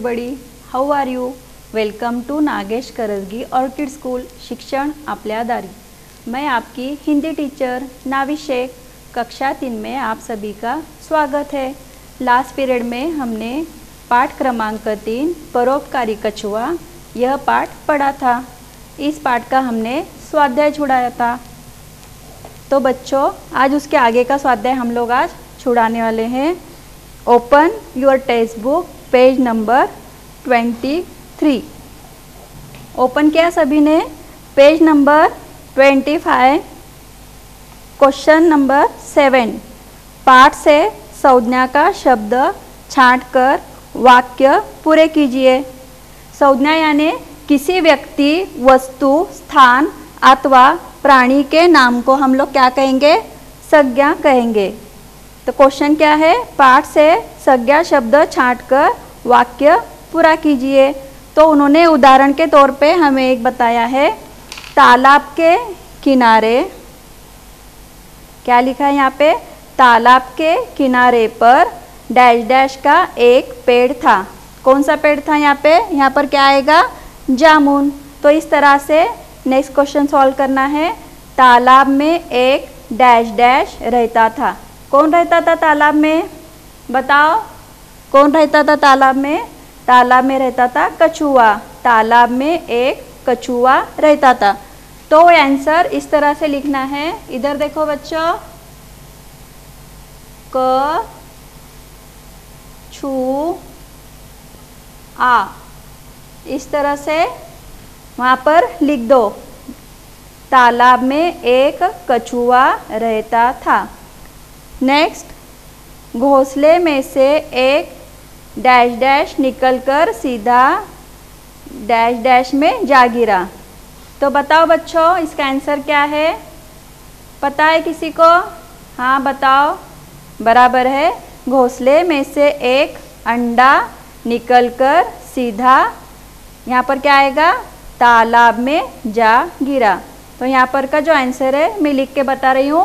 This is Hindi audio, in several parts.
Hello everybody how are you welcome to Nagesh Karajagi orchid school शिक्षण आपल्या दारी. मैं आपकी हिंदी टीचर नावी शेख. कक्षा तीन में आप सभी का स्वागत है. लास्ट पीरियड में हमने पाठ क्रमांक तीन, परोपकारी कछुआ, यह पाठ पढ़ा था. इस पाठ का हमने स्वाध्याय छुड़ाया था. तो बच्चों, आज उसके आगे का स्वाध्याय हम लोग आज छुड़ाने वाले हैं. Open your textbook page number twenty three. Open किया सभी ने? Page number twenty five. Question number seven. पाठ से संज्ञा का शब्द छांट कर वाक्य पूरे कीजिए। संज्ञा यानी किसी व्यक्ति, वस्तु, स्थान अथवा प्राणी के नाम को हम लोग क्या कहेंगे? संज्ञा कहेंगे। तो क्वेश्चन क्या है? पाठ से संज्ञा, शब्द छांट कर वाक्य पूरा कीजिए। तो उन्होंने उदाहरण के तौर पे हमें एक बताया है, तालाब के किनारे। क्या लिखा है यहाँ पे? तालाब के किनारे पर डैश डैश का एक पेड़ था। कौन सा पेड़ था यहाँ पे? यहाँ पर क्या आएगा? जामुन। तो इस तरह से नेक्स्ट क्वेश्चन सॉल्व करना है। तालाब में एक डैश डैश रहता था। कौन रहता था तालाब में? बताओ। कौन रहता था तालाब में? तालाब में रहता था कछुआ। तालाब में एक कछुआ रहता था। तो आंसर इस तरह से लिखना है। इधर देखो बच्चों। क, छू, आ। इस तरह से वहाँ पर लिख दो। तालाब में एक कछुआ रहता था। नेक्स्ट घोंसले में से एक डैश डैश निकलकर सीधा डैश डैश में जा गिरा। तो बताओ बच्चों, इसका आंसर क्या है? पता है किसी को? हाँ बताओ। बराबर है, घोंसले में से एक अंडा निकलकर सीधा यहाँ पर क्या आएगा? तालाब में जा गिरा। तो यहाँ पर का जो आंसर है, मैं लिख के बता रही हूँ।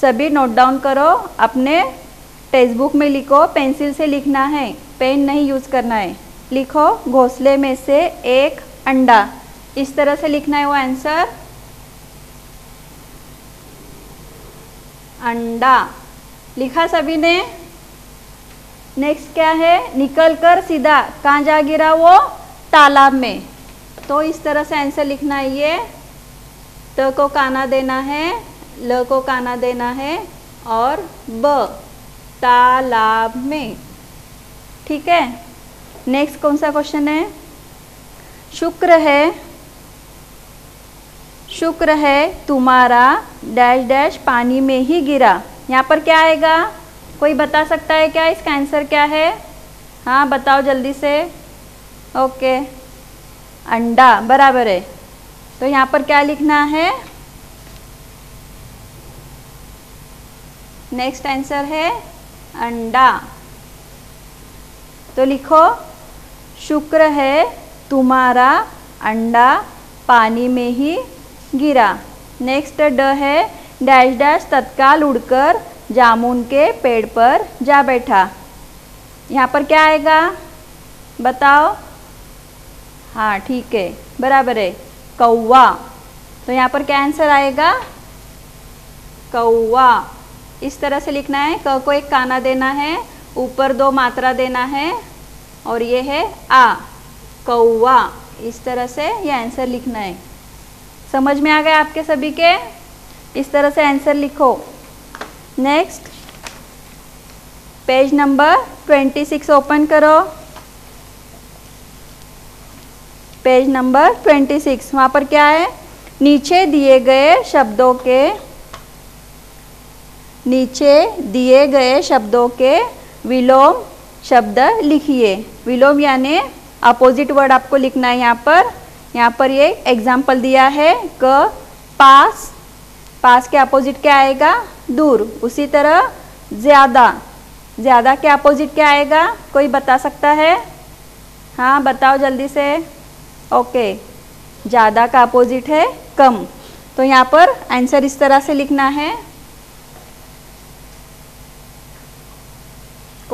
सभी नोट डाउन करो, अपने टेक्स्ट बुक में लिखो पेंसिल से लिखना है पेन नहीं यूज़ करना है। लिखो, घोंसले में से एक अंडा। इस तरह से लिखना है वो आंसर अंडा। लिखा सभी ने? नेक्स्ट क्या है? निकल कर सीधा। कहाँ जा गिरा वो? तालाब में। तो इस तरह से आंसर लिखना है ये। त तो को काना देना है। ल को काना देना है और ब, तालाब में। ठीक है? नेक्स्ट कौन सा क्वेश्चन है? शुक्र है। शुक्र है तुम्हारा डैश डैश पानी में ही गिरा। यहाँ पर क्या आएगा? कोई बता सकता है क्या? इसका आंसर क्या है? हाँ बताओ जल्दी से। ओके अंडा, बराबर है। तो यहाँ पर क्या लिखना है? नेक्स्ट आंसर है अंडा। तो लिखो, शुक्र है तुम्हारा अंडा पानी में ही गिरा। नेक्स्ट ड है डैश डैश तत्काल उड़कर जामुन के पेड़ पर जा बैठा। यहाँ पर क्या आएगा? बताओ। हाँ ठीक है, बराबर है, कौवा। तो यहाँ पर क्या आंसर आएगा? कौवा। इस तरह से लिखना है, क को एक काना देना है, ऊपर दो मात्रा देना है, और ये है आ कौआ इस तरह से ये आंसर लिखना है। समझ में आ गया आपके सभी के? इस तरह से आंसर लिखो। Next page number twenty six open करो। पेज नंबर ट्वेंटी सिक्स वहाँ पर क्या है? नीचे दिए गए शब्दों के नीचे दिए गए शब्दों के विलोम शब्द लिखिए। विलोम यानी अपोजिट वर्ड आपको लिखना है यहाँ पर। यहाँ पर ये एग्ज़ाम्पल दिया है क, पास। पास के अपोजिट क्या आएगा? दूर। उसी तरह ज़्यादा। ज़्यादा के अपोजिट क्या आएगा? कोई बता सकता है? हाँ बताओ जल्दी से। ओके। ज़्यादा का अपोजिट है कम। तो यहाँ पर आंसर इस तरह से लिखना है।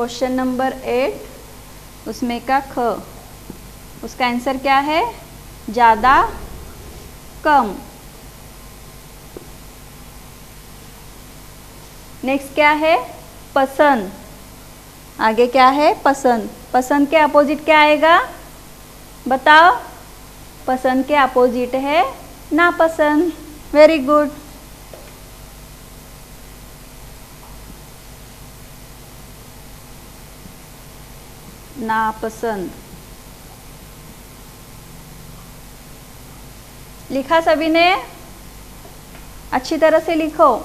क्वेश्चन नंबर एट, उसमें का ख। उसका आंसर क्या है? ज़्यादा कम। नेक्स्ट क्या है? पसंद। आगे क्या है? पसंद। पसंद के अपोजिट क्या आएगा? बताओ। पसंद के अपोजिट है नापसंद वेरी गुड नापसंद। लिखा सभी ने? अच्छी तरह से लिखो।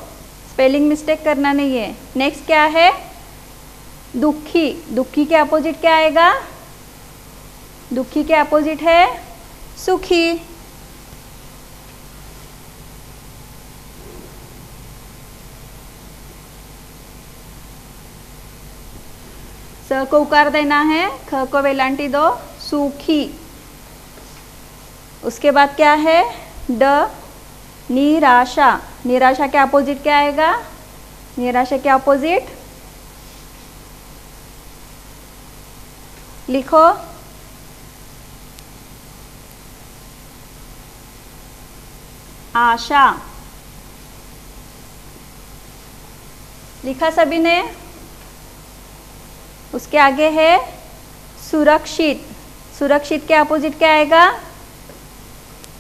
स्पेलिंग मिस्टेक करना नहीं है। नेक्स्ट क्या है? दुखी। दुखी के अपोजिट क्या आएगा? दुखी के अपोजिट है सुखी। को उकार देना है, ख को वेलांटी दो, सूखी। उसके बाद क्या है? ड, निराशा। निराशा के अपोजिट क्या आएगा? निराशा के अपोजिट लिखो। आशा। लिखा सभी ने? उसके आगे है सुरक्षित। सुरक्षित के अपोजिट क्या आएगा?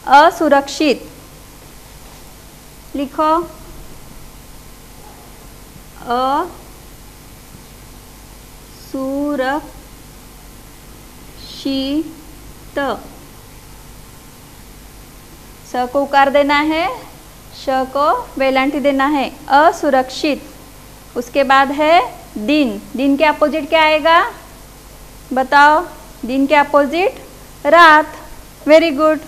असुरक्षित। लिखो। असुरक्षित। स को उकार देना है, श को वेलांटी देना है। असुरक्षित। उसके बाद है दिन. दिन के अपोजिट क्या आएगा? बताओ. दिन के अपोजिट रात. वेरी गुड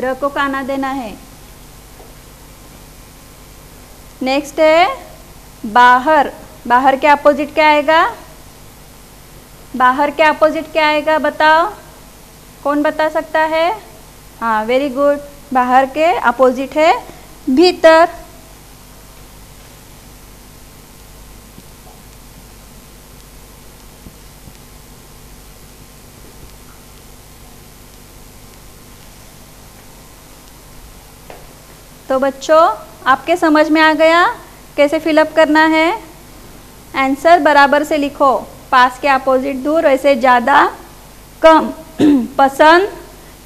र को काना देना है? नेक्स्ट है बाहर. बाहर के अपोजिट क्या आएगा? बाहर के अपोजिट क्या आएगा? बताओ. कौन बता सकता है? हाँ वेरी गुड बाहर के अपोजिट है, भीतर। तो बच्चों, आपके समझ में आ गया कैसे फिलअप करना है? आंसर बराबर से लिखो। पास के अपोजिट दूर वैसे ज़्यादा कम। पसंद,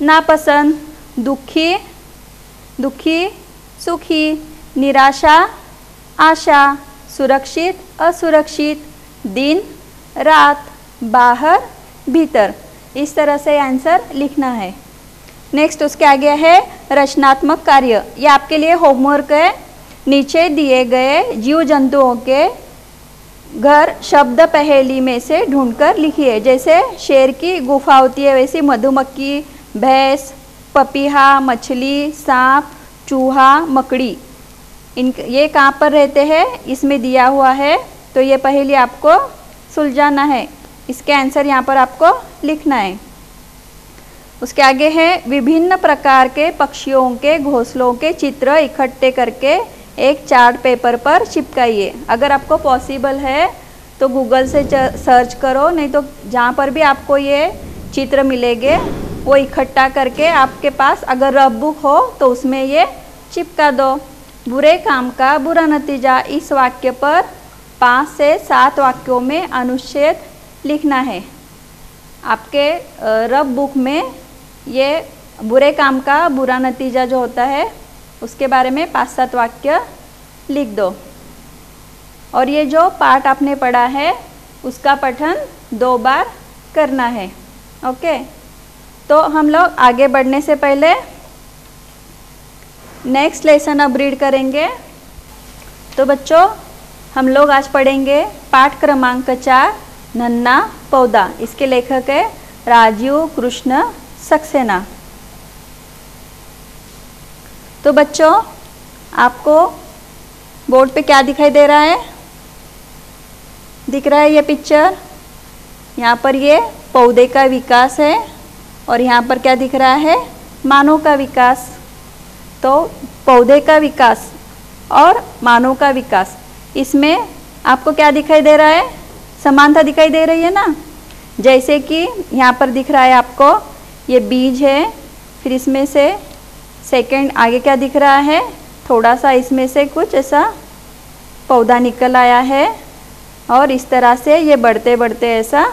नापसंद, दुखी दुखी, सुखी, निराशा, आशा, सुरक्षित, असुरक्षित, दिन, रात, बाहर, भीतर। इस तरह से आंसर लिखना है। नेक्स्ट उसके आगे है, रचनात्मक कार्य। ये आपके लिए होमवर्क है। नीचे दिए गए जीव जंतुओं के घर शब्द पहेली में से ढूंढकर लिखिए। जैसे शेर की गुफा होती है, वैसी मधुमक्खी, भैंस पपीहा, मछली, सांप, चूहा, मकड़ी। इन ये कहाँ पर रहते हैं? इसमें दिया हुआ है। तो ये पहेली आपको सुलझाना है। इसके आंसर यहाँ पर आपको लिखना है। उसके आगे है, विभिन्न प्रकार के पक्षियों के घोंसलों के चित्र इकट्ठे करके एक चार्ट पेपर पर चिपकाइए। अगर आपको पॉसिबल है तो गूगल से सर्च करो, नहीं तो जहाँ पर भी आपको ये चित्र मिलेंगे वो इकट्ठा करके आपके पास अगर रफ बुक हो तो उसमें ये चिपका दो। बुरे काम का बुरा नतीजा। इस वाक्य पर पाँच से सात वाक्यों में अनुच्छेद लिखना है। आपके रफ बुक में ये बुरे काम का बुरा नतीजा जो होता है, उसके बारे में पाँच सात वाक्य लिख दो। और ये जो पाठ आपने पढ़ा है, उसका पठन दो बार करना है। ओके? तो हम लोग आगे बढ़ने से पहले नेक्स्ट लेसन अब रीड करेंगे। तो बच्चों, हम लोग आज पढ़ेंगे पाठ क्रमांक चार, नन्ना पौधा। इसके लेखक है राजीव कृष्ण सक्सेना। तो बच्चों, आपको बोर्ड पे क्या दिखाई दे रहा है? दिख रहा है ये पिक्चर। यहाँ पर ये पौधे का विकास है। और यहाँ पर क्या दिख रहा है? मानव का विकास। तो पौधे का विकास और मानव का विकास। इसमें आपको क्या दिखाई दे रहा है? समानता दिखाई दे रही है ना? जैसे कि यहाँ पर दिख रहा है आपको, ये बीज है, फिर इसमें से सेकंड आगे क्या दिख रहा है? थोड़ा सा इसमें से कुछ ऐसा पौधा निकल आया है और इस तरह से ये बढ़ते बढ़ते ऐसा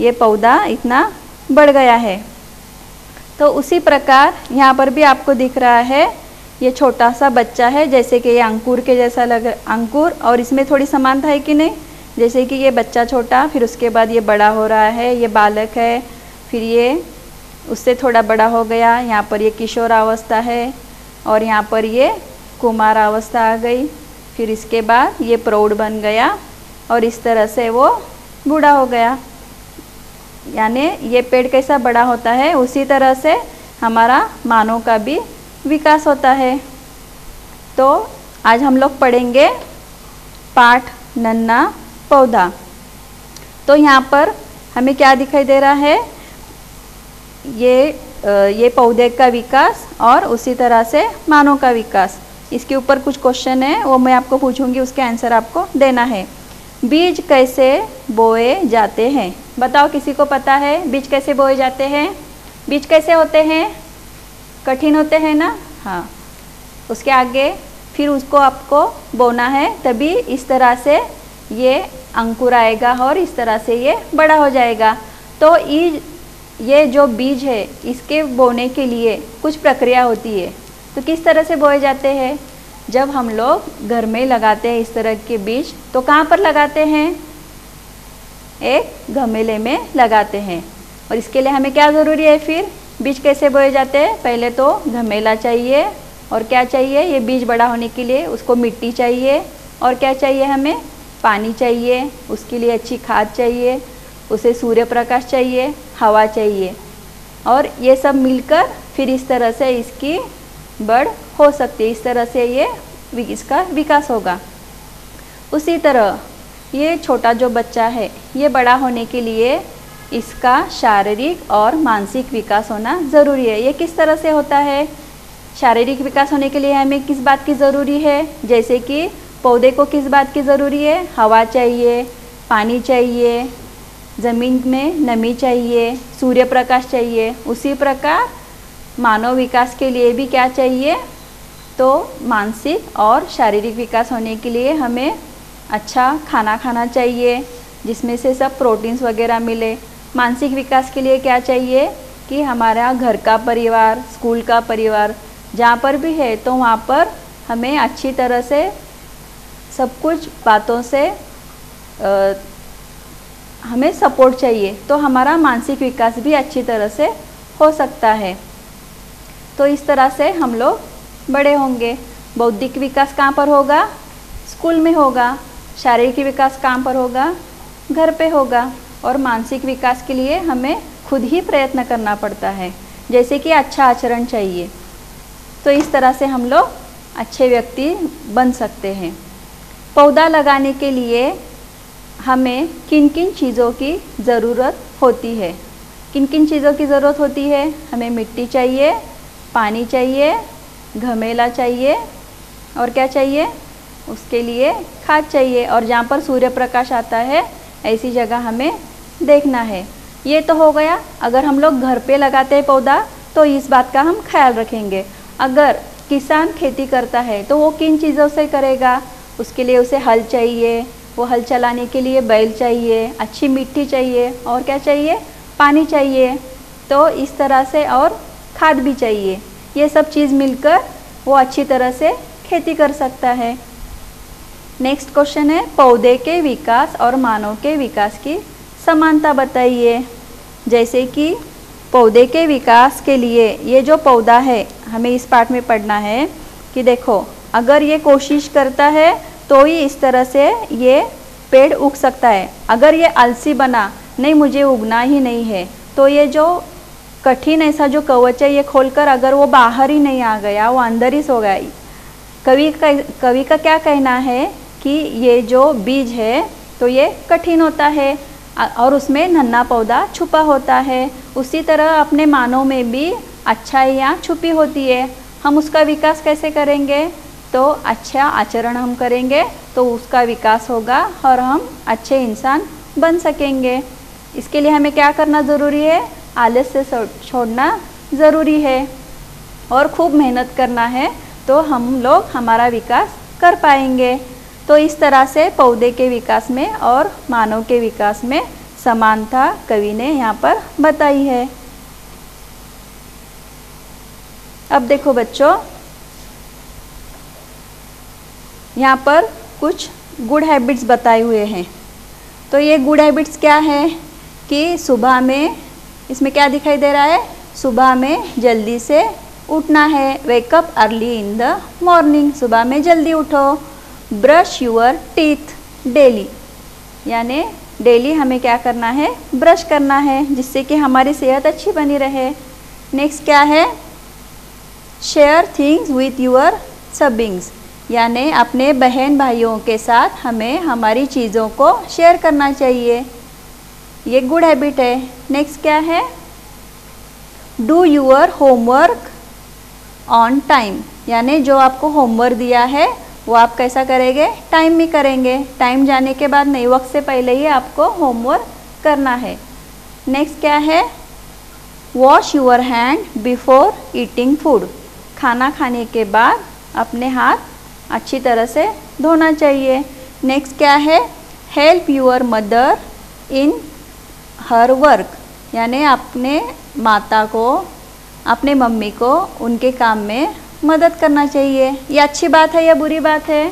ये पौधा इतना बढ़ गया है। तो उसी प्रकार यहाँ पर भी आपको दिख रहा है, ये छोटा सा बच्चा है, जैसे कि ये अंकुर के जैसा लग, अंकुर, और इसमें थोड़ी समानता है कि नहीं? जैसे कि ये बच्चा छोटा, फिर उसके बाद ये बड़ा हो रहा है, ये बालक है, फिर ये, उससे थोड़ा बड़ा हो गया, यहाँ पर ये किशोर अवस्था है, और यहाँ पर ये कुमार अवस्था आ गई, फिर इसके बाद ये प्रौढ़ बन गया, और इस तरह से वो बूढ़ा हो गया। यानी ये पेड़ कैसा बड़ा होता है, उसी तरह से हमारा मानव का भी विकास होता है। तो आज हम लोग पढ़ेंगे पाठ नन्ना पौधा। तो यहाँ पर हमें क्या दिखाई दे रहा है? ये ये पौधे का विकास और उसी तरह से मानव का विकास। इसके ऊपर कुछ क्वेश्चन है, वो मैं आपको पूछूँगी, उसके आंसर आपको देना है। बीज कैसे बोए जाते हैं? बताओ, किसी को पता है बीज कैसे बोए जाते हैं? बीज कैसे होते हैं? कठिन होते हैं ना? हाँ। उसके आगे फिर उसको आपको बोना है, तभी इस तरह से ये अंकुर आएगा और इस तरह से ये बड़ा हो जाएगा। तो ये जो बीज है, इसके बोने के लिए कुछ प्रक्रिया होती है। तो किस तरह से बोए जाते हैं? जब हम लोग घर में लगाते हैं इस तरह के बीज तो कहाँ पर लगाते हैं? एक गमेले में लगाते हैं। और इसके लिए हमें क्या ज़रूरी है फिर? बीज कैसे बोए जाते हैं? पहले तो घमेला चाहिए। और क्या चाहिए? ये बीज बड़ा होने के लिए उसको मिट्टी चाहिए। और क्या चाहिए हमें? पानी चाहिए। उसके लिए अच्छी खाद चाहिए। उसे सूर्य प्रकाश चाहिए। हवा चाहिए। और ये सब मिलकर फिर इस तरह से इसकी बढ़ हो सकती है। इस तरह से ये इसका विकास होगा। उसी तरह ये छोटा जो बच्चा है, ये बड़ा होने के लिए इसका शारीरिक और मानसिक विकास होना ज़रूरी है। ये किस तरह से होता है? शारीरिक विकास होने के लिए हमें किस बात की ज़रूरी है? जैसे कि पौधे को किस बात की ज़रूरी है? हवा चाहिए, पानी चाहिए, ज़मीन में नमी चाहिए सूर्य प्रकाश चाहिए। उसी प्रकार मानव विकास के लिए भी क्या चाहिए? तो मानसिक और शारीरिक विकास होने के लिए हमें अच्छा खाना खाना चाहिए जिसमें से सब प्रोटीन्स वगैरह मिले। मानसिक विकास के लिए क्या चाहिए? कि हमारा घर का परिवार स्कूल का परिवार जहाँ पर भी है तो वहाँ पर हमें अच्छी तरह से सब कुछ बातों से आ, हमें सपोर्ट चाहिए। तो हमारा मानसिक विकास भी अच्छी तरह से हो सकता है। तो इस तरह से हम लोग बड़े होंगे। बौद्धिक विकास कहाँ पर होगा? स्कूल में होगा। शारीरिक विकास कहाँ पर होगा, घर पे होगा और मानसिक विकास के लिए हमें खुद ही प्रयत्न करना पड़ता है, जैसे कि अच्छा आचरण चाहिए। तो इस तरह से हम लोग अच्छे व्यक्ति बन सकते हैं। पौधा लगाने के लिए हमें किन किन चीज़ों की ज़रूरत होती है? किन किन चीज़ों की ज़रूरत होती है? हमें मिट्टी चाहिए, पानी चाहिए, घमेला चाहिए और क्या चाहिए? उसके लिए खाद चाहिए। और जहाँ पर सूर्य प्रकाश आता है, ऐसी जगह हमें देखना है। ये तो हो गया। अगर हम लोग घर पे लगाते हैं पौधा तो इस बात का हम ख्याल रखेंगे। अगर किसान खेती करता है तो वो किन चीज़ों से करेगा? उसके लिए उसे हल चाहिए। वो हल चलाने के लिए बैल चाहिए, अच्छी मिट्टी चाहिए, और क्या चाहिए? पानी चाहिए। तो इस तरह से और खाद भी चाहिए। ये सब चीज़ मिलकर वो अच्छी तरह से खेती कर सकता है। नेक्स्ट क्वेश्चन है, पौधे के विकास और मानव के विकास की समानता बताइए। जैसे कि पौधे के विकास के लिए ये जो पौधा है, हमें इस पार्ट में पढ़ना है कि देखो, अगर ये कोशिश करता है तो ही इस तरह से ये पेड़ उग सकता है। अगर ये आलसी बना, नहीं, मुझे उगना ही नहीं है तो ये जो कठिन ऐसा जो कवच है, ये खोलकर अगर वो बाहर ही नहीं आ गया, वो अंदर ही सो गया। कवि का कवि का क्या कहना है? कि ये जो बीज है तो ये कठिन होता है और उसमें नन्ना पौधा छुपा होता है। उसी तरह अपने मानव में भी अच्छाइयाँ छुपी होती है। हम उसका विकास कैसे करेंगे? तो अच्छा आचरण हम करेंगे तो उसका विकास होगा और हम अच्छे इंसान बन सकेंगे। इसके लिए हमें क्या करना ज़रूरी है? आलस्य छोड़ना ज़रूरी है। और खूब मेहनत करना है तो हम लोग हमारा विकास कर पाएँगे। तो इस तरह से पौधे के विकास में और मानव के विकास में समानता कवि ने यहाँ पर बताई है। अब देखो बच्चों, यहाँ पर कुछ गुड हैबिट्स बताए हुए हैं। तो ये गुड हैबिट्स क्या है कि सुबह में, इसमें क्या दिखाई दे रहा है? सुबह में जल्दी से उठना है। Wake up early in the morning सुबह में जल्दी उठो। ब्रश यूअर टीथ डेली यानी डेली हमें क्या करना है? ब्रश करना है, जिससे कि हमारी सेहत अच्छी बनी रहे। नेक्स्ट क्या है? Share things with your siblings यानी अपने बहन भाइयों के साथ हमें हमारी चीज़ों को शेयर करना चाहिए। ये गुड हैबिट है। नेक्स्ट क्या है? Do your homework on time यानी जो आपको होमवर्क दिया है वो आप कैसा करेंगे? टाइम में करेंगे। टाइम जाने के बाद नहीं, वक्त से पहले ही आपको होमवर्क करना है। नेक्स्ट क्या है? Wash your hand before eating food खाना खाने के बाद अपने हाथ अच्छी तरह से धोना चाहिए। नेक्स्ट क्या है? Help your mother in her work यानी अपने माता को, अपने मम्मी को उनके काम में मदद करना चाहिए। ये अच्छी बात है या बुरी बात है?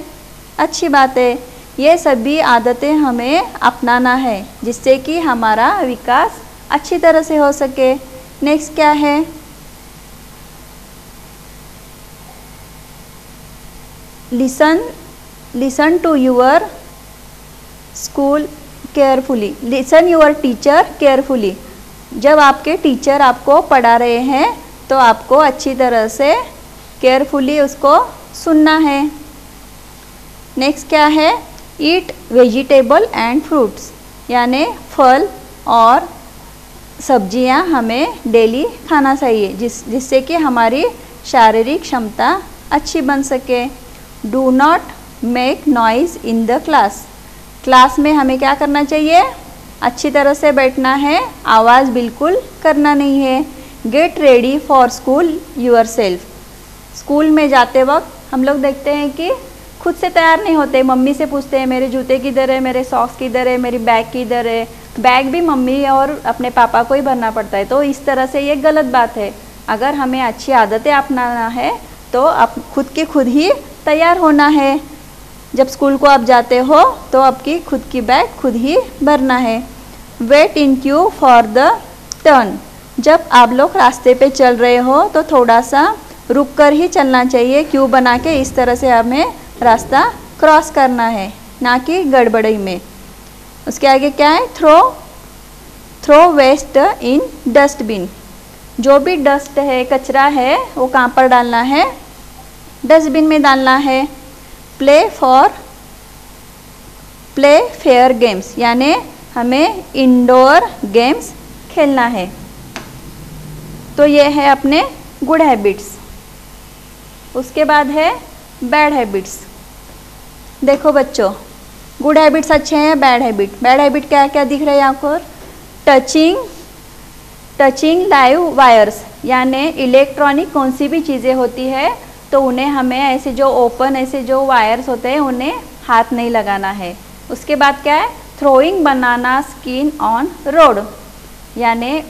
अच्छी बात है। ये सभी आदतें हमें अपनाना है, जिससे कि हमारा विकास अच्छी तरह से हो सके। नेक्स्ट क्या है? Listen listen to your school carefully listen your teacher carefully जब आपके टीचर आपको पढ़ा रहे हैं तो आपको अच्छी तरह से केयरफुली उसको सुनना है। नेक्स्ट क्या है? ईट वेजिटेबल एंड फ्रूट्स यानि फल और सब्ज़ियाँ हमें डेली खाना चाहिए, जिस, जिससे कि हमारी शारीरिक क्षमता अच्छी बन सके। Do not make noise in the class class में हमें क्या करना चाहिए? अच्छी तरह से बैठना है, आवाज़ बिल्कुल करना नहीं है। Get ready for school yourself school में जाते वक्त हम लोग देखते हैं कि खुद से तैयार नहीं होते। मम्मी से पूछते हैं, मेरे जूते किधर है? मेरे सॉक्स किधर है? मेरी बैग किधर है? बैग भी मम्मी और अपने पापा को ही भरना पड़ता है। तो इस तरह से ये गलत बात है। अगर हमें अच्छी आदतें अपनाना है तो आप खुद के खुद ही तैयार होना है। जब स्कूल को आप जाते हो तो आपकी खुद की बैग खुद ही भरना है। Wait in queue for the turn जब आप लोग रास्ते पे चल रहे हो तो थोड़ा सा रुक कर ही चलना चाहिए। क्यू बना के इस तरह से हमें रास्ता क्रॉस करना है, ना कि गड़बड़ी में। उसके आगे क्या है? Throw throw waste in dustbin जो भी डस्ट है, कचरा है, वो कहाँ पर डालना है? डस्टबिन में डालना है। Play for play fair games यानी हमें इंडोर गेम्स खेलना है। तो ये है अपने गुड हैबिट्स उसके बाद है बैड हैबिट्स देखो बच्चों गुड हैबिट्स अच्छे हैं बैड हैबिट बैड हैबिट क्या क्या दिख रहा है यहाँ पर? टचिंग टचिंग लाइव वायर्स यानी इलेक्ट्रॉनिक कौन सी भी चीज़ें होती है तो उन्हें हमें ऐसे जो ओपन ऐसे जो वायर्स होते हैं, उन्हें हाथ नहीं लगाना है। उसके बाद क्या है? Throwing banana skin on road यानी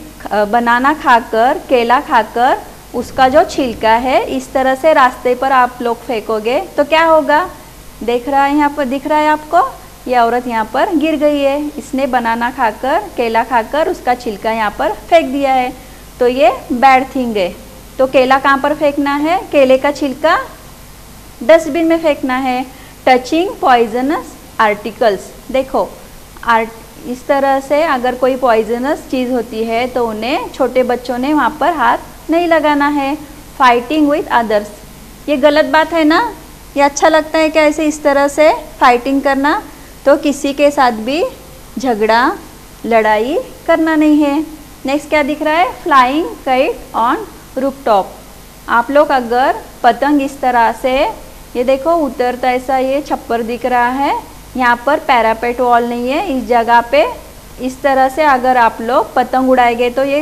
बनाना खाकर, केला खाकर उसका जो छिलका है, इस तरह से रास्ते पर आप लोग फेंकोगे तो क्या होगा? देख रहा है यहाँ पर, दिख रहा है आपको? ये औरत यहाँ पर गिर गई है। इसने बनाना खाकर, केला खाकर उसका छिलका यहाँ पर फेंक दिया है। तो ये बैड थिंग है। तो केला कहाँ पर फेंकना है? केले का छिलका डस्टबिन में फेंकना है। Touching poisonous articles. देखो आर्ट इस तरह से अगर कोई पॉइजनस चीज़ होती है तो उन्हें छोटे बच्चों ने वहाँ पर हाथ नहीं लगाना है। फाइटिंग विथ अदर्स ये गलत बात है ना? ये अच्छा लगता है क्या ऐसे इस तरह से फाइटिंग करना? तो किसी के साथ भी झगड़ा, लड़ाई करना नहीं है। नेक्स्ट क्या दिख रहा है? फ्लाइंग काइट ऑन रूप टॉप आप लोग अगर पतंग इस तरह से, ये देखो उतरता ऐसा ये छप्पर दिख रहा है। यहाँ पर पैरापेट वॉल नहीं है। इस जगह पे इस तरह से अगर आप लोग पतंग उड़ाएँगे तो ये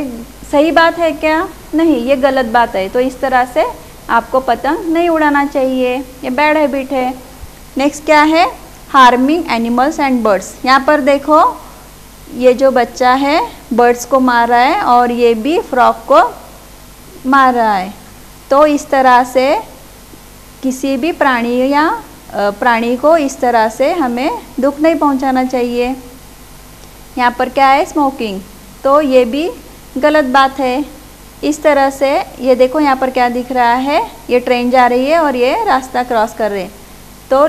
सही बात है क्या? नहीं, ये गलत बात है। तो इस तरह से आपको पतंग नहीं उड़ाना चाहिए। ये बैड हैबिट है। नेक्स्ट क्या है? हार्मिंग एनिमल्स एंड बर्ड्स यहाँ पर देखो, ये जो बच्चा है बर्ड्स को मार रहा है और ये भी फ्रॉक को मार रहा है। तो इस तरह से किसी भी प्राणी या प्राणी को इस तरह से हमें दुख नहीं पहुंचाना चाहिए। यहाँ पर क्या है? स्मोकिंग तो ये भी गलत बात है। इस तरह से ये देखो यहाँ पर क्या दिख रहा है। ये ट्रेन जा रही है और ये रास्ता क्रॉस कर रहे हैं। तो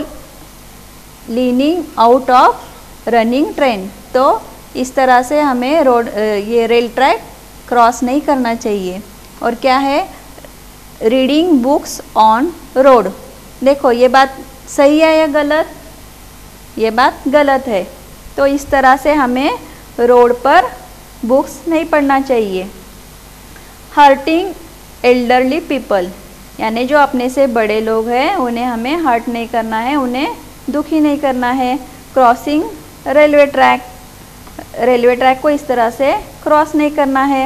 leaning out of running train तो इस तरह से हमें रोड ये रेल ट्रैक क्रॉस नहीं करना चाहिए। और क्या है? रीडिंग बुक्स ऑन रोड देखो, ये बात सही है या गलत? ये बात गलत है। तो इस तरह से हमें रोड पर बुक्स नहीं पढ़ना चाहिए। हर्टिंग एल्डरली पीपल यानी जो अपने से बड़े लोग हैं, उन्हें हमें हर्ट नहीं करना है, उन्हें दुखी नहीं करना है। Crossing railway track railway track को इस तरह से क्रॉस नहीं करना है।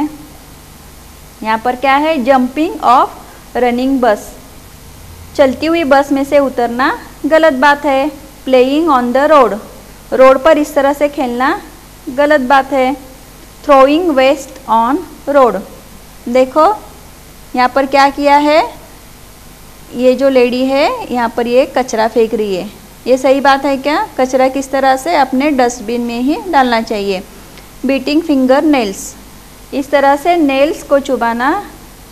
यहाँ पर क्या है? जंपिंग ऑफ़ रनिंग बस चलती हुई बस में से उतरना गलत बात है। Playing on the road road पर इस तरह से खेलना गलत बात है। थ्रोइंग वेस्ट ऑन रोड देखो, यहाँ पर क्या किया है? ये जो लेडी है, यहाँ पर ये कचरा फेंक रही है। ये सही बात है क्या? कचरा किस तरह से? अपने डस्टबिन में ही डालना चाहिए। बीटिंग फिंगर नेल्स इस तरह से नेल्स को चुबाना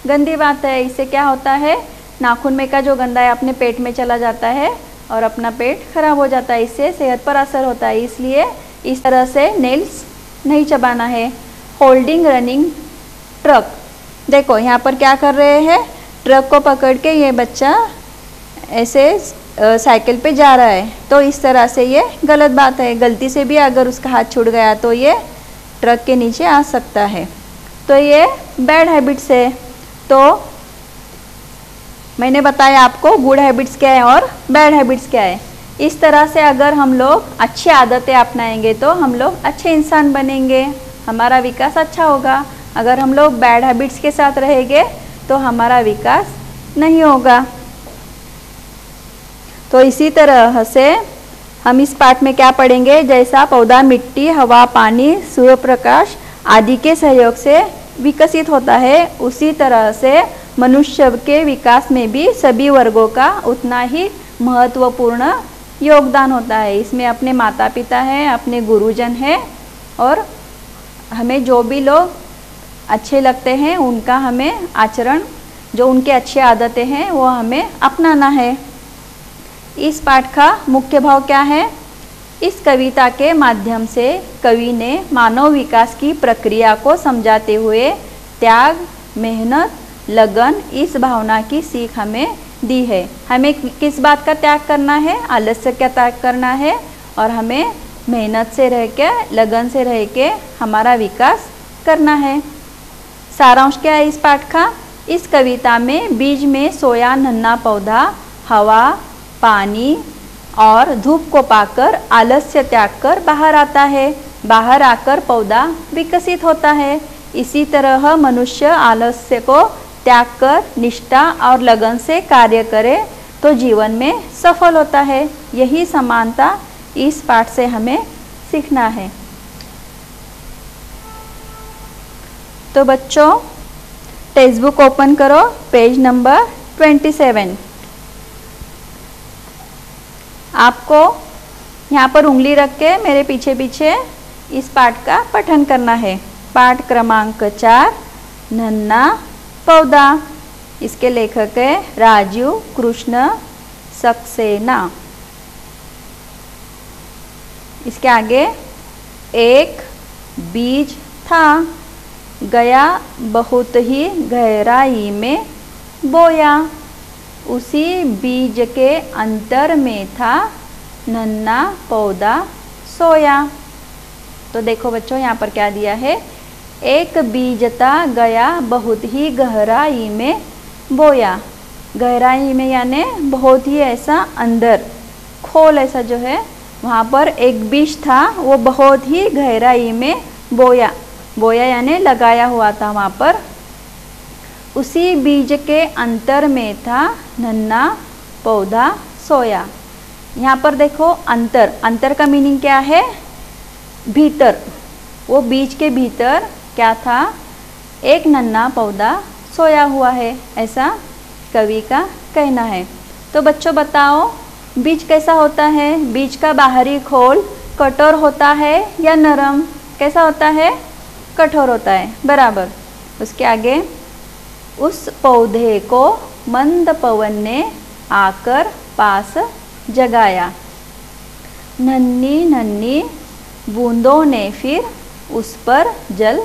गंदी बात है। इससे क्या होता है? नाखून में का जो गंदा है, अपने पेट में चला जाता है और अपना पेट खराब हो जाता है। इससे सेहत पर असर होता है। इसलिए इस तरह से नेल्स नहीं चबाना है। होल्डिंग रनिंग ट्रक देखो, यहाँ पर क्या कर रहे हैं? ट्रक को पकड़ के ये बच्चा ऐसे साइकिल पे जा रहा है। तो इस तरह से ये गलत बात है। गलती से भी अगर उसका हाथ छूट गया तो ये ट्रक के नीचे आ सकता है। तो ये बैड हैबिट्स है। तो मैंने बताया आपको गुड हैबिट्स क्या है और बैड हैबिट्स क्या है। इस तरह से अगर हम लोग अच्छी आदतें अपनाएँगे तो हम लोग अच्छे इंसान बनेंगे। हमारा विकास अच्छा होगा। अगर हम लोग बैड हैबिट्स के साथ रहेंगे तो हमारा विकास नहीं होगा। तो इसी तरह से हम इस पाठ में क्या पढ़ेंगे? जैसा पौधा, मिट्टी, हवा, पानी सूर्य प्रकाश आदि के सहयोग से विकसित होता है, उसी तरह से मनुष्य के विकास में भी सभी वर्गों का उतना ही महत्वपूर्ण योगदान होता है। इसमें अपने माता पिता हैं, अपने गुरुजन हैं और हमें जो भी लोग अच्छे लगते हैं, उनका हमें आचरण, जो उनके अच्छे आदतें हैं, वो हमें अपनाना है। इस पाठ का मुख्य भाव क्या है? इस कविता के माध्यम से कवि ने मानव विकास की प्रक्रिया को समझाते हुए त्याग, मेहनत, लगन, इस भावना की सीख हमें दी है। हमें किस बात का त्याग करना है? आलस्य का त्याग करना है और हमें मेहनत से रह के, लगन से रह के हमारा विकास करना है। सारांश क्या है इस पाठ का? इस कविता में बीज में सोया नन्ना पौधा, हवा, पानी और धूप को पाकर आलस्य त्याग कर बाहर आता है। बाहर आकर पौधा विकसित होता है। इसी तरह मनुष्य आलस्य को त्याग कर, निष्ठा और लगन से कार्य करे तो जीवन में सफल होता है। यही समानता इस पाठ से हमें सीखना है। तो बच्चों टेक्स्ट बुक ओपन करो, पेज नंबर ट्वेंटी सेवन। आपको यहाँ पर उंगली रख के मेरे पीछे पीछे इस पाठ का पठन करना है। पाठ क्रमांक चार, नन्ना पौधा। इसके लेखक है राजू कृष्ण सक्सेना। इसके आगे एक बीज था। गया बहुत ही गहराई में बोया। उसी बीज के अंतर में था नन्ना पौधा सोया। तो देखो बच्चों, यहाँ पर क्या दिया है? एक बीजता गया बहुत ही गहराई में बोया। गहराई में यानी बहुत ही ऐसा अंदर। खोल ऐसा जो है, वहाँ पर एक बीज था, वो बहुत ही गहराई में बोया। बोया यानी लगाया हुआ था वहाँ पर। उसी बीज के अंतर में था नन्ना, पौधा, सोया। यहाँ पर देखो, अंतर। अंतर का मीनिंग क्या है? भीतर। वो बीज के भीतर क्या था? एक नन्ना पौधा सोया हुआ है, ऐसा कवि का कहना है। तो बच्चों बताओ, बीज कैसा होता है? बीज का बाहरी खोल कठोर होता है या नरम? कैसा होता है? कठोर होता है, बराबर। उसके आगे, उस पौधे को मंद पवन ने आकर पास जगाया। नन्ही नन्ही बूंदों ने फिर उस पर जल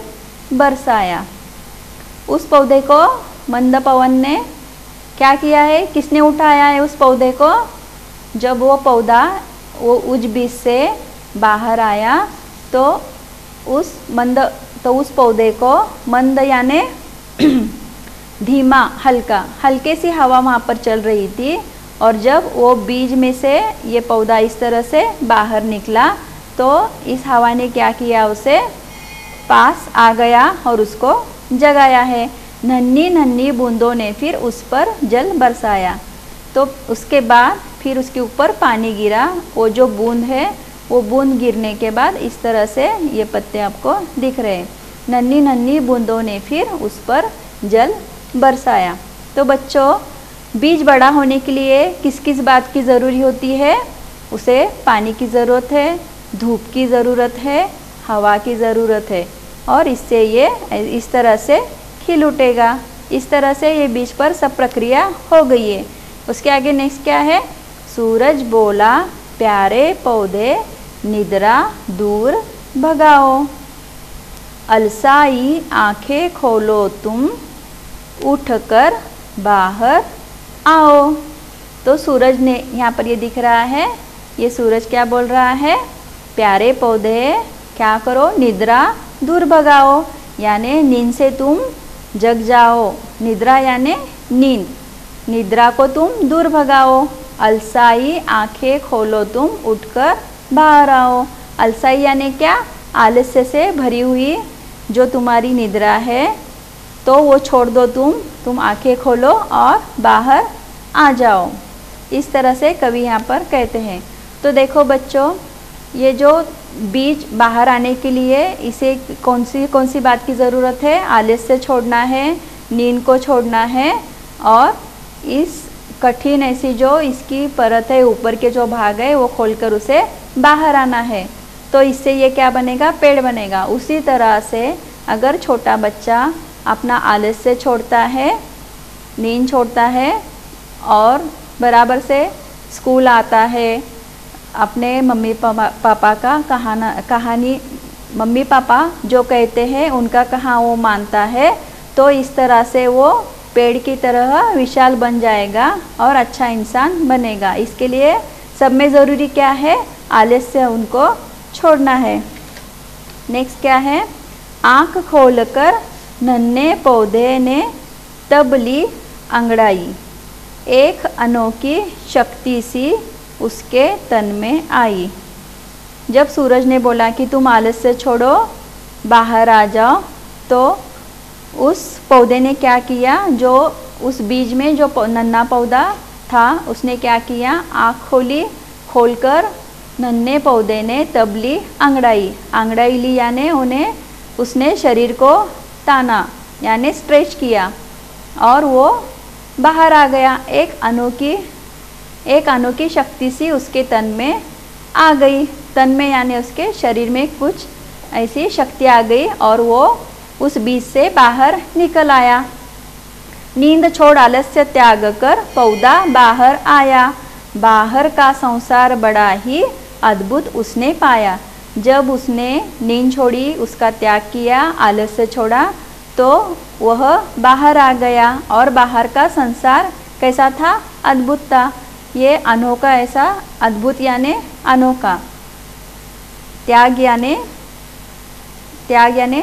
बरसाया। उस पौधे को मंद पवन ने क्या किया है? किसने उठाया है उस पौधे को? जब वो पौधा वो उज बीज से बाहर आया तो उस मंद तो उस पौधे को मंद यानी धीमा, हल्का, हल्के सी हवा वहाँ पर चल रही थी और जब वो बीज में से ये पौधा इस तरह से बाहर निकला तो इस हवा ने क्या किया उसे? पास आ गया और उसको जगाया है। नन्ही नन्ही बूंदों ने फिर उस पर जल बरसाया। तो उसके बाद फिर उसके ऊपर पानी गिरा। वो जो बूंद है, वो बूंद गिरने के बाद इस तरह से ये पत्ते आपको दिख रहे। हैं नन्ही नन्ही बूंदों ने फिर उस पर जल बरसाया। तो बच्चों, बीज बड़ा होने के लिए किस किस बात की ज़रूरी होती है? उसे पानी की ज़रूरत है, धूप की ज़रूरत है, हवा की ज़रूरत है। और इससे ये, इस तरह से खिल उठेगा। इस तरह से ये बीज पर सब प्रक्रिया हो गई है। उसके आगे नेक्स्ट क्या है? सूरज बोला, प्यारे पौधे, निद्रा दूर भगाओ। अलसाई आँखें खोलो तुम, उठकर बाहर आओ। तो सूरज ने, यहाँ पर ये दिख रहा है, ये सूरज क्या बोल रहा है? प्यारे पौधे क्या करो? निद्रा दूर भगाओ। यानी नींद से तुम जग जाओ। निद्रा यानी नींद। निद्रा को तुम दूर भगाओ। अलसाई आँखें खोलो तुम, उठकर बाहर आओ। अलसाई यानी क्या? आलस्य से भरी हुई जो तुम्हारी निद्रा है तो वो छोड़ दो तुम। तुम आँखें खोलो और बाहर आ जाओ। इस तरह से कवि यहाँ पर कहते हैं। तो देखो बच्चों ये जो बीज बाहर आने के लिए इसे कौन सी कौन सी बात की ज़रूरत है? आलस्य छोड़ना है, नींद को छोड़ना है और इस कठिन ऐसी जो इसकी परत है, ऊपर के जो भाग है, वो खोलकर उसे बाहर आना है। तो इससे ये क्या बनेगा? पेड़ बनेगा। उसी तरह से अगर छोटा बच्चा अपना आलस्य छोड़ता है, नींद छोड़ता है और बराबर से स्कूल आता है अपने मम्मी पापा का कहाना, कहानी, मम्मी पापा जो कहते हैं, उनका कहाँ वो मानता है तो इस तरह से वो पेड़ की तरह विशाल बन जाएगा और अच्छा इंसान बनेगा। इसके लिए सब में ज़रूरी क्या है? आलस्य उनको छोड़ना है। नेक्स्ट क्या है? आँख खोलकर नन्हे पौधे ने तबली अंगड़ाई। एक अनोखी शक्ति सी उसके तन में आई। जब सूरज ने बोला कि तुम आलस से छोड़ो, बाहर आ जाओ तो उस पौधे ने क्या किया? जो उस बीज में जो नन्ना पौधा था, उसने क्या किया? आँख खोली, खोलकर नन्हे पौधे ने तबली अंगड़ाई। अंगड़ाई ली यानी उन्हें, उसने शरीर को ताना, यानी स्ट्रेच किया और वो बाहर आ गया। एक अनोखी एक अनोखी शक्ति सी उसके तन में आ गई। तन में यानी उसके शरीर में कुछ ऐसी शक्ति आ गई और वो उस बीज से बाहर निकल आया। नींद छोड़ आलस्य त्याग कर पौधा बाहर आया। बाहर का संसार बड़ा ही अद्भुत उसने पाया। जब उसने नींद छोड़ी, उसका त्याग किया, आलस्य छोड़ा तो वह बाहर आ गया और बाहर का संसार कैसा था? अद्भुत था। ये अनोखा ऐसा अद्भुत यानी अनोखा। त्याग यानी त्याग यानी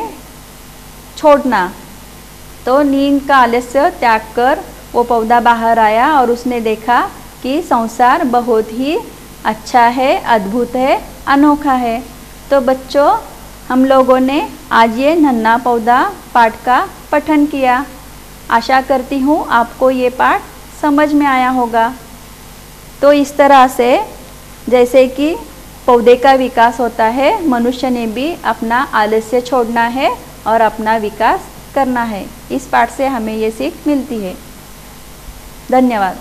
छोड़ना। तो नींद का आलस्य त्याग कर वो पौधा बाहर आया और उसने देखा कि संसार बहुत ही अच्छा है, अद्भुत है, अनोखा है। तो बच्चों, हम लोगों ने आज ये नन्ना पौधा पाठ का पठन किया। आशा करती हूँ आपको ये पाठ समझ में आया होगा। तो इस तरह से जैसे कि पौधे का विकास होता है, मनुष्य ने भी अपना आलस्य छोड़ना है और अपना विकास करना है। इस पाठ से हमें ये सीख मिलती है। धन्यवाद।